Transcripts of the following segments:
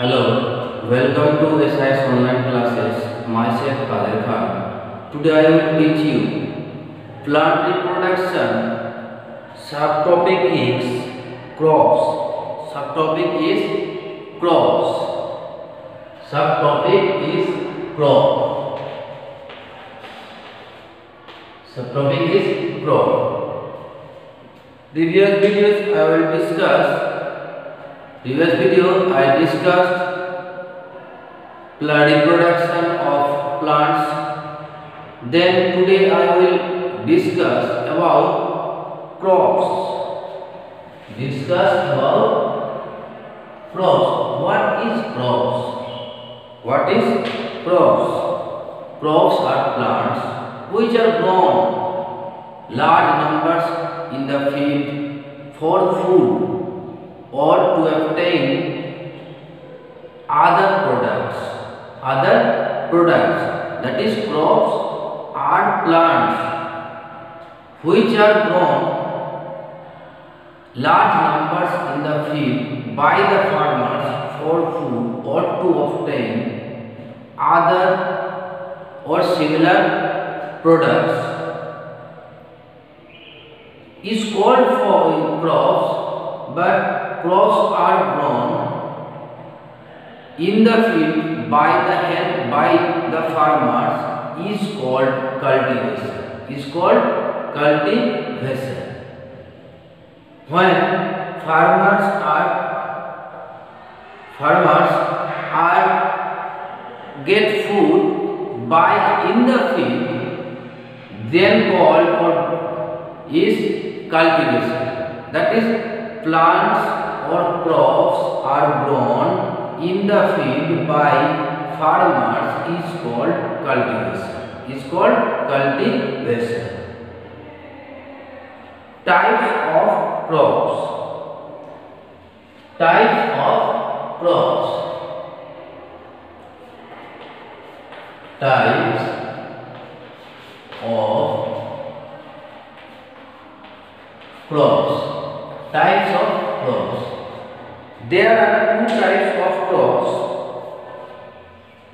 Hello, welcome to SIS online classes. Myself Kader Khan. Today I will teach you plant reproduction. Subtopic is crops. Subtopic is crops. Subtopic is crop. Subtopic is crop. Previous videos I will discuss previous video I discussed plant reproduction of plants. Then today I will discuss about crops. Discuss about crops. What is crops? What is crops? Crops are plants which are grown large numbers in the field for food or to obtain other products. Other products that is crops are plants which are grown large numbers in the field by the farmers for food or to obtain other or similar products. Is called for crops but crops are grown in the field by the help by the farmers is called cultivation is called cultivation. When farmers are farmers are get food by in the field then called or is cultivation. That is plants or crops are grown in the field by farmers is called cultivation. Is called cultivation. Types of crops. Types of crops. Types of crops types of crops there are two types of crops.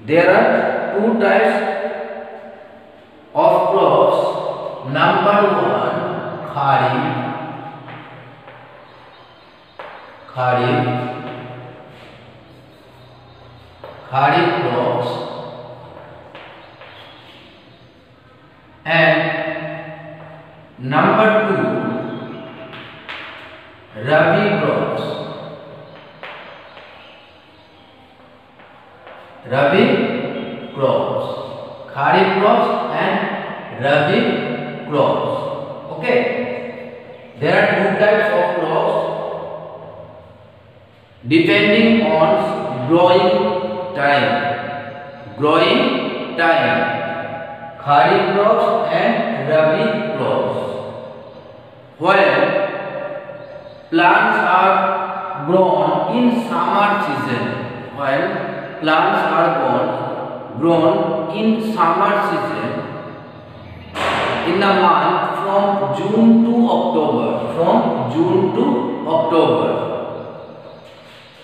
There are two types of crops. Number one, kharif. Kharif. Kharif crops. And number two, rabi crops. Rabi crops. Kharif crops and Rabi crops. Okay. There are two types of crops depending on growing time. Growing time. Kharif crops and Rabi crops. While plants are grown in summer season. While plants are born, grown in summer season in the month from June to October. From June to October.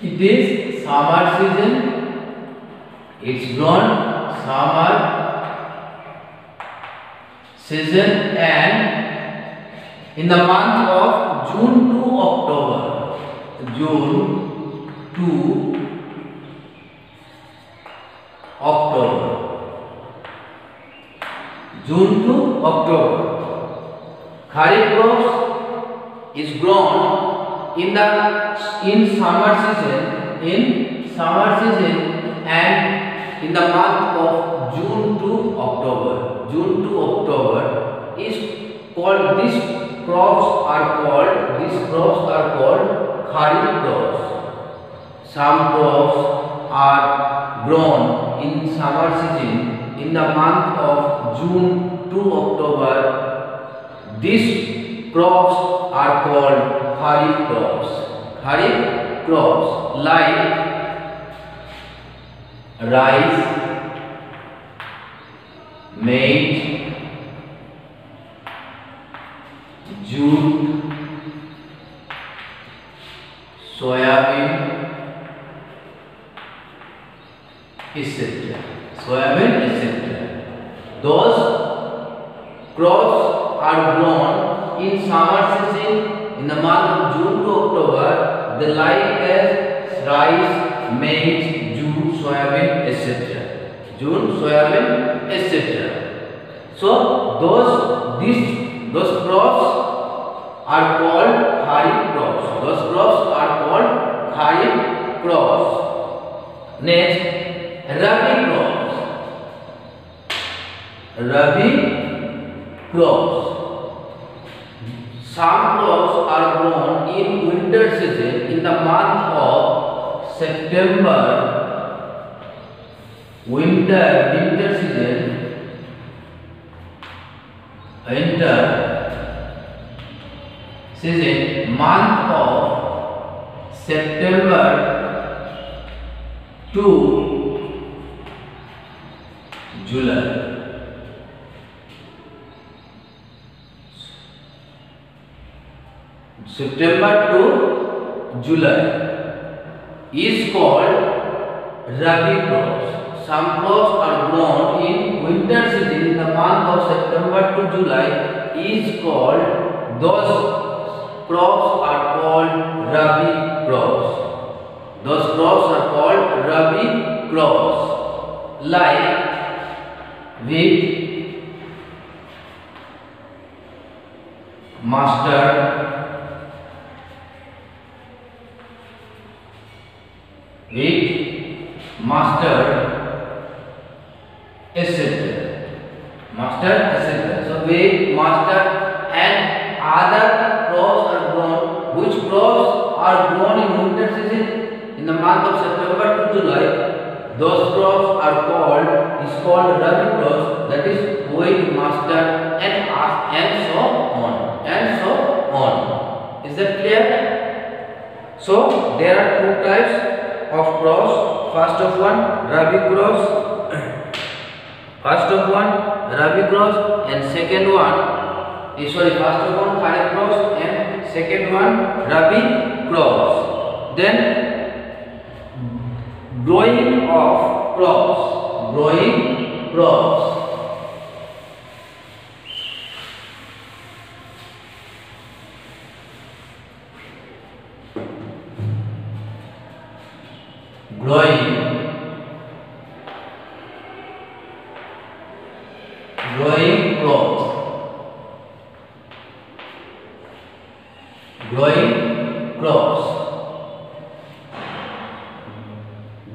It is summer season. It's grown summer season and in the month of June to October. June to October. June to October. Kharif crops is grown in the in summer season in summer season and in the month of June to October. June to October is called these crops are called these crops are called kharif crops. Some crops are grown in summer season in the month of June to October. These crops are called kharif crops. Kharif crops like rice, maize, jute, soybean, etc. Soybean, etc. Those crops are grown in summer season in the month of June to October. They like as rice, maize, jute, soybean, etc. June, soybean, etc. So those these those crops are called kharif crops. Those crops are called kharif crops. Next, Rabi crops. Rabi crops. Some crops are grown in winter season in the month of September. Winter, winter season, winter season, month of September to July. September to July is called Rabi crops. Some crops are grown in winter season the month of September to July is called those crops are called Rabi crops. Those crops are called Rabi crops like wheat, mustard, wheat, mustard, etc. Mustard, etc. So wheat, mustard, other crops are grown. Which crops are grown in winter season in the month of September to July? Those crops are called is called rabi crops. That is wheat, mustard, and and so on and so on. Is that clear? So there are two types of crops. First of one rabi crops. First of one rabi crops and second one sorry first of one kharif crops and second one rabi crops. Then growing of crops growing crops growing crops.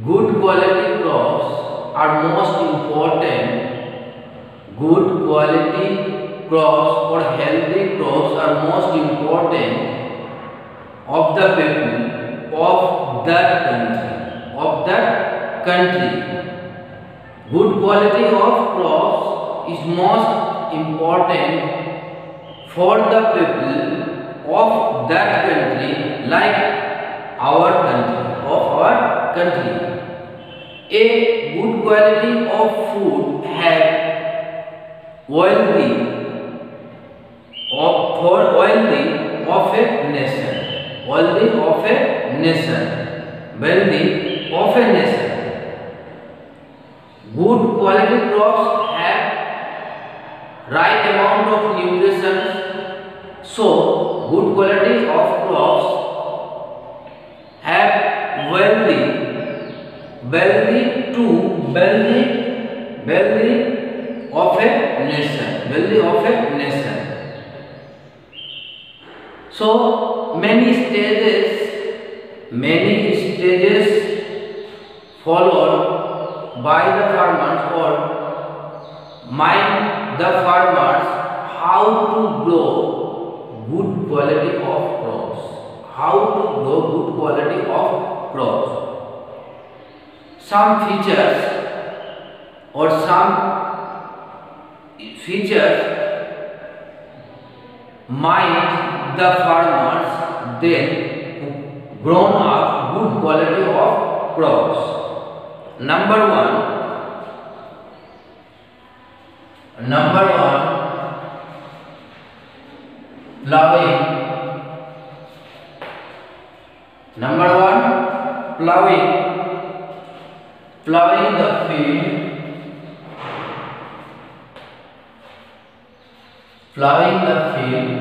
Good quality crops are most important. Good quality crops or healthy crops are most important of the people of that country of that country. Good quality of crops is most important for the people of that country like our country of our country a good quality of food have wealthy of for wealthy of a nation wealthy of a nation wealthy of a nation good quality crops have right amount of nutrition so good quality of crops have wealthy wealthy to wealthy wealthy of a nation wealthy of a nation. So many stages many stages followed by the farmers or mind the farmers how to grow quality of crops. How to grow good quality of crops. Some features or some features might the farmers then grown up good quality of crops. Number one. Number one plowing number 1 plowing plowing the field plowing the field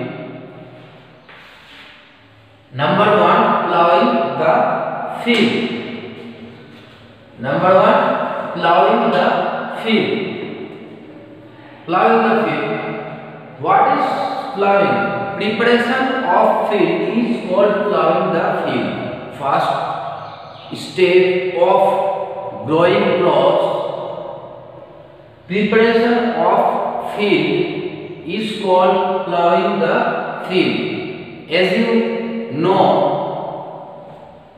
number 1 plowing the field number 1 plowing the field plowing the field what is plowing Preparation of field is called plowing the field. First step of growing crops. Preparation of field is called plowing the field. As you know,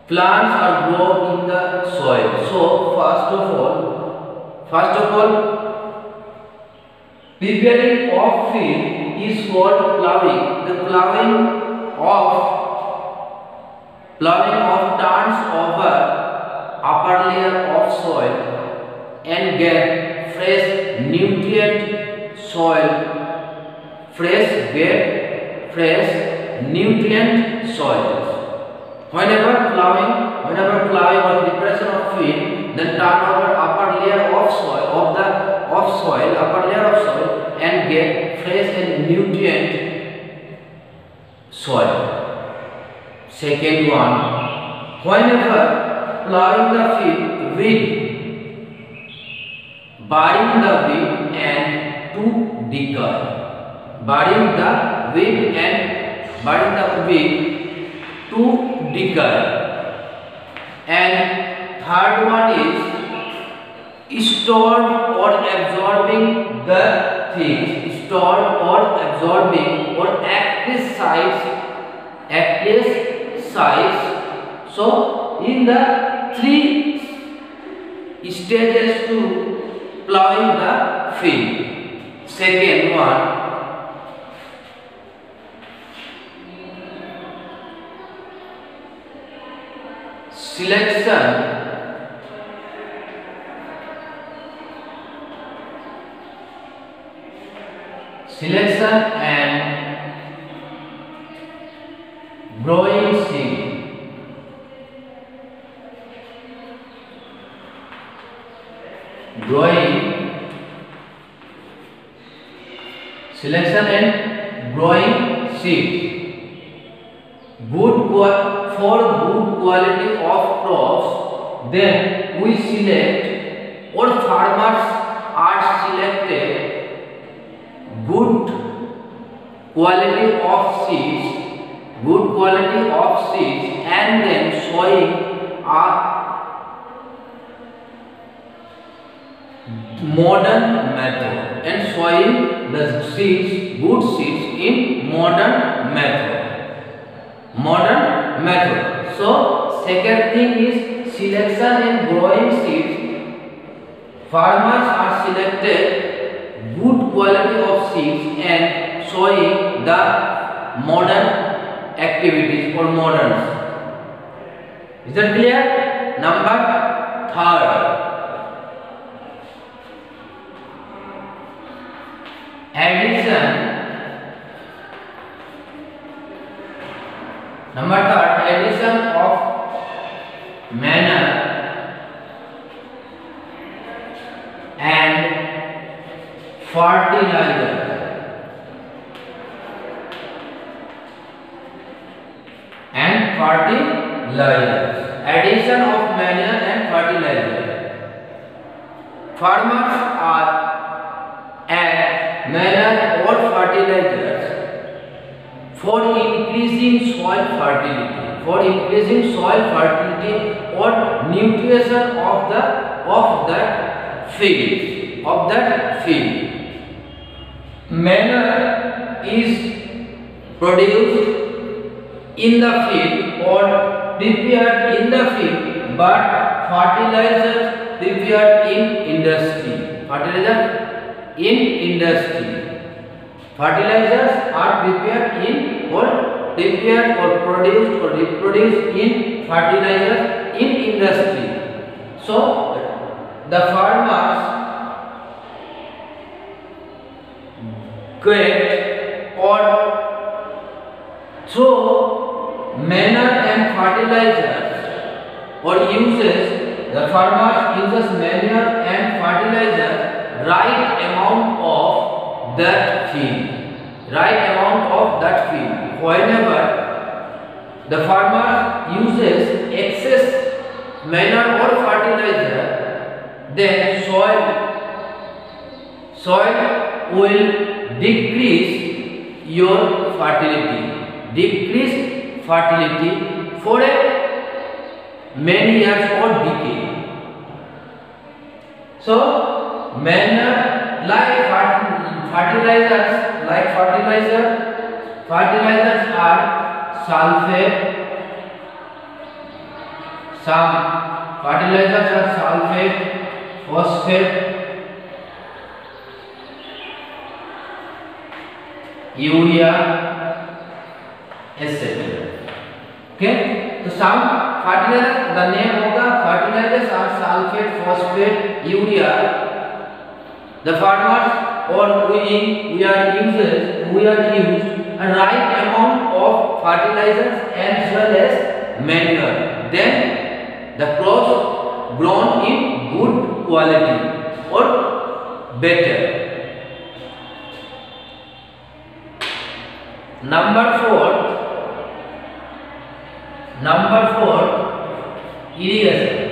plants are grown in the soil. So first of all, first of all, preparing of field is called plowing. The plowing of plowing of turns over upper layer of soil and get fresh nutrient soil fresh get fresh nutrient soils. Whenever plowing, whenever plowing or preparation of field, then turn over upper layer of soil, upper layer of soil, and get fresh and nutrient soil. Second one, whenever plowing the field with burying the wheat and to decay burying the wheat and burying the wheat to decay. And third one is stored or absorbing the things, stored or absorbing or active size. So in the three stages to plowing the field. Second one selection selection and growing seed growing selection and growing seeds good for good quality of crops then we select or farmers are selected good quality of seeds good quality of seeds and then sowing a modern method and sowing the seeds good seeds in modern method modern method. So second thing is selection and growing seeds. Farmers are selected good quality of seeds and showing the modern activities or moderns. Is that clear? Number third. Fertilizer. And fertilizers. Addition of manure and fertilizer. Farmers are add manure or fertilizers for increasing soil fertility for increasing soil fertility or nutrition manure is produced in the field or prepared in the field but fertilizers prepared in industry fertilizer in industry Fertilizers are prepared in or prepared or produced or reproduced in fertilizers in industry. So the farmers get or throw manure and fertilizers or uses the farmers uses manure and fertilizers right amount of that field right amount of that feed. Whenever the farmer uses excess manure or fertilizer, then soil soil will decrease your fertility. Decrease fertility for a many years or decade. So manure like fertilizers like fertilizer fertilizers are sulfate some fertilizers are sulfate phosphate urea etc okay so some fertilizers the name of the fertilizers are sulfate phosphate urea the farmers or we we are uses we are used a right amount of fertilizers as well as manure then the crops grown in good quality or better number 4 number 4 irrigation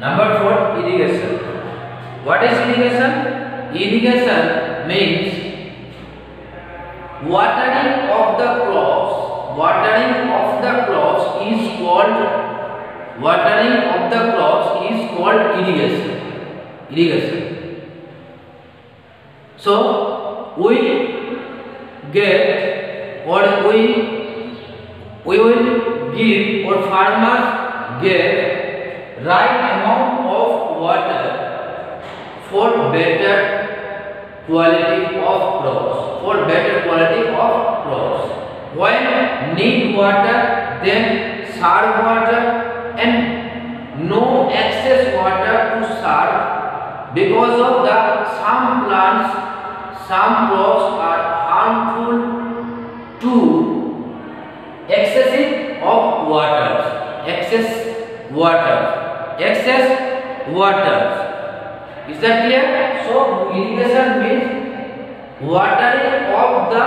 Number four, irrigation. What is irrigation? Irrigation means watering of the crops. Watering of the crops is called watering of the crops is called irrigation. Irrigation. So we get or we we will give or farmers get right amount of water for better quality of crops for better quality of crops when need water then serve water some crops are harmful to excessive of water excess water excess water. Is that clear? So irrigation means watering of the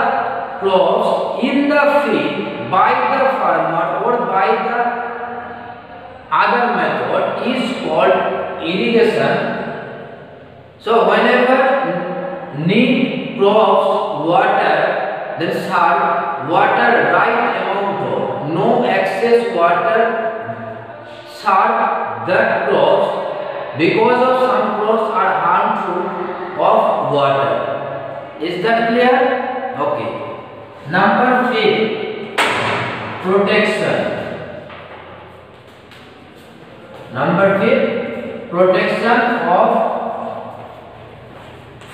crops in the field by the farmer or by the other method is called irrigation. So whenever need crops water, then serve water right amount of no excess water serve that crops because of some crops are harmful of water. Is that clear? Okay. Number three, protection. Number three, protection of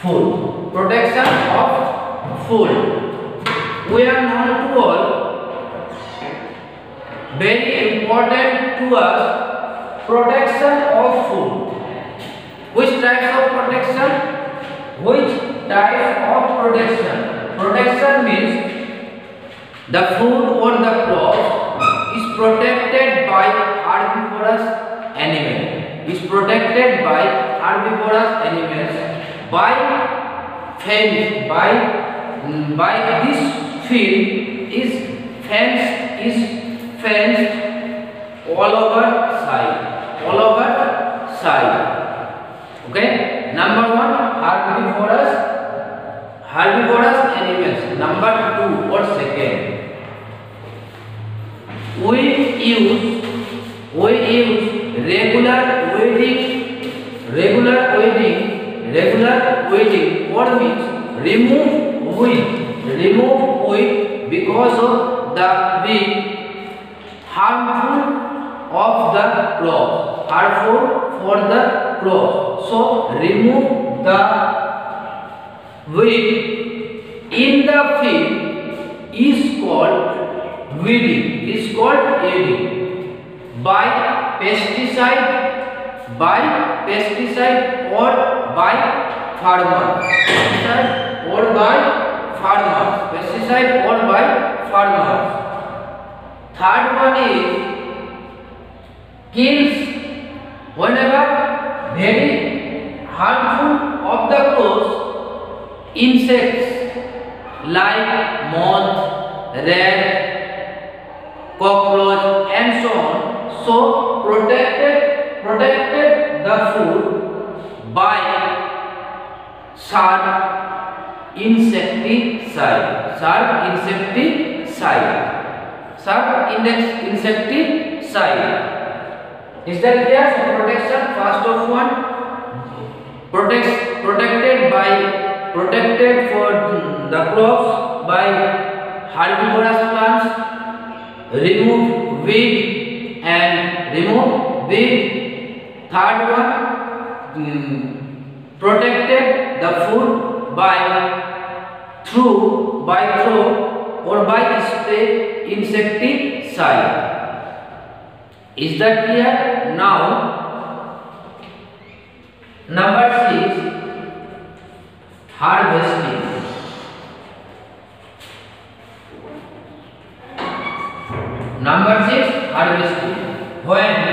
food. Protection of food. We are known to all. Very important to us protection of food. Which types of protection? Which type of protection? Protection means the food or the crop is protected by herbivorous animal. Is protected by herbivorous animals by fence by by this field is fenced is fenced all over side all over side. Okay. Number remove weed because of the weed harmful of the crop harmful for the crop so remove the weed. In the field is called weeding. Is called weeding by pesticide by pesticide or by farmer or by farmer pesticide or by farmer third one is kills whenever very harmful of the crops insects like moth, rat, cockroach and so on. So protected protected the food by sharp insecticide. Sharp insecticide. Sharp index insecticide. Is that clear? So protection first of one protects protected by protected for the crops by herbivorous plants remove weed and remove weed third one um, protected the food by through by throw और by spray insecticide is that clear now number six harvesting number six harvesting when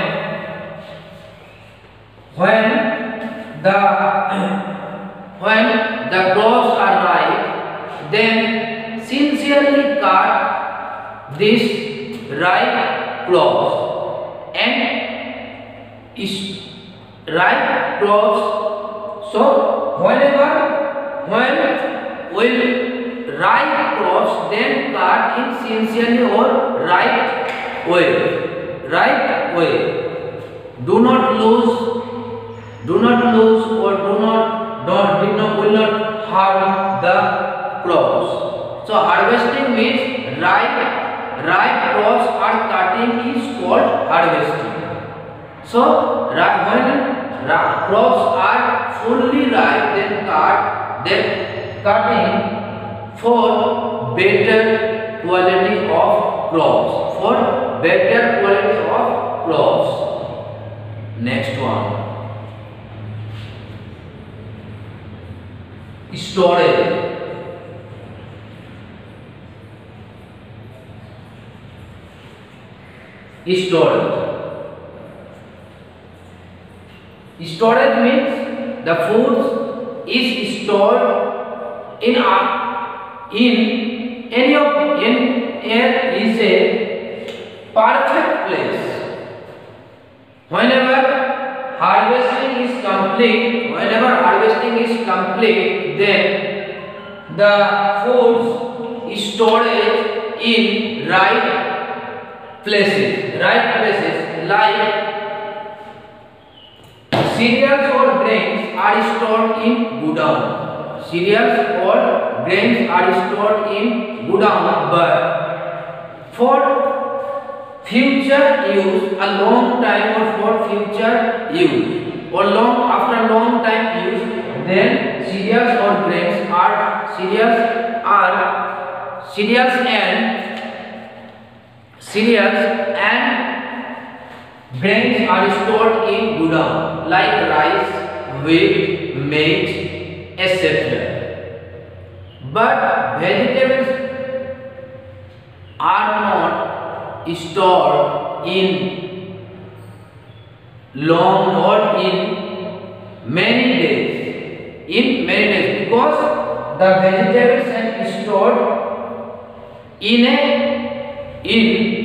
when the when the crop then sincerely cut this ripe crops and is right crops so whenever when will right crops then cut in sincerely or right way? Right way. Do not lose do not lose or do not don't did not will not harm the crops so harvesting means right ripe crops are cutting is called harvesting. So when crops are fully ripe then cut then cutting for better quality of crops for better quality of crops. Next one. Storage storage. Storage means the food is stored in a, in any of in air is a perfect place. Whenever harvesting is complete, whenever harvesting is complete, then the foods storage in right places, right places like cereals or grains are stored in godown. Cereals or grains are stored in godown, but for future use, a long time or for future use, or long after long time use, then cereals or grains are cereals are cereals and Cereals and grains are stored in godown like rice, wheat, maize, etc. But vegetables are not stored in long or in many days. In many days because the vegetables are stored in a in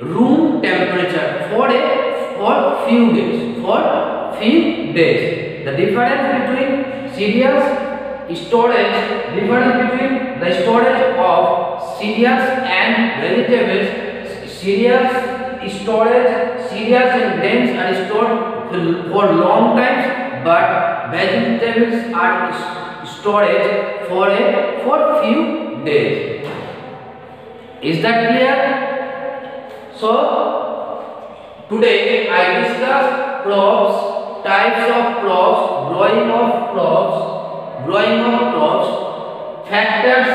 room temperature for a for few days for few days the difference between cereals storage difference between the storage of cereals and vegetables cereals storage cereals and grains are stored for long times but vegetables are storage for a for few days is that clear? So, today I discuss crops, types of crops, growing of crops, growing of crops, factors,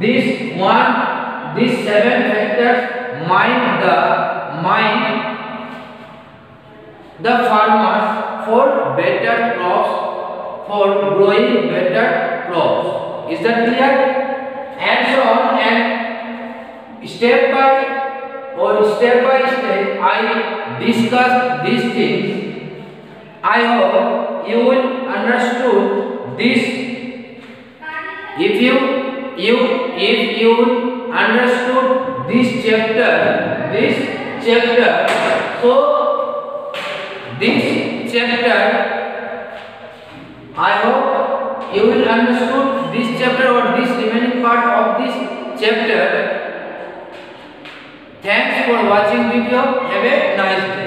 this one, these seven factors mind the mind the farmers for better crops, for growing better crops. Is that clear? And so on and step by or step by step I discuss these things. I hope you will understood this. If you you if you understood this chapter this chapter so this chapter i hope you will understood this chapter or this remaining part of this chapter thanks for watching video have a nice day